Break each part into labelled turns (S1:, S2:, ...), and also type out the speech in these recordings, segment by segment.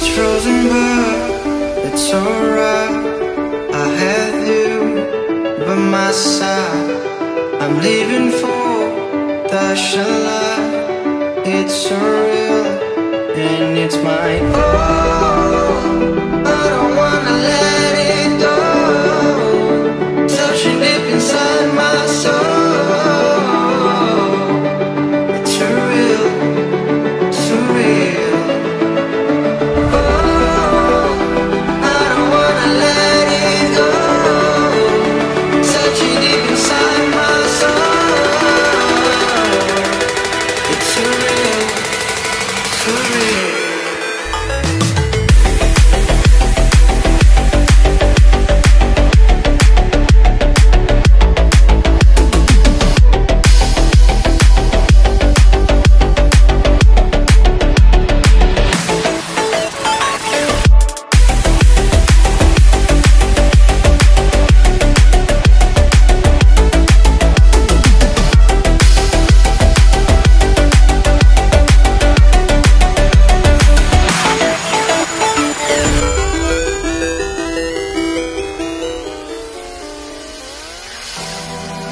S1: but it's alright. I have you by my side. I'm leaving for the Shalai. It's surreal and it's my own.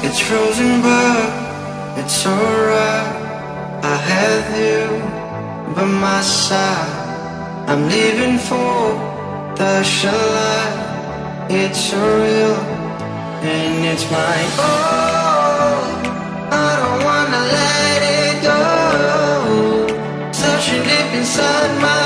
S1: It's frozen, but it's alright. I have you by my side. I'm leaving for the shallot. It's surreal, real, and it's my own. I don't wanna let it go. Such a deep inside my.